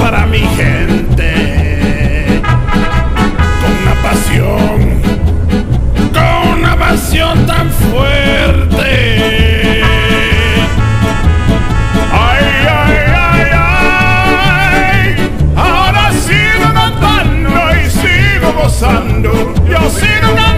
para mi gente. Con una pasión, con una pasión tan fuerte. Ay, ay, ay, ay. Ahora sigo cantando y sigo gozando. Yo sigo cantando.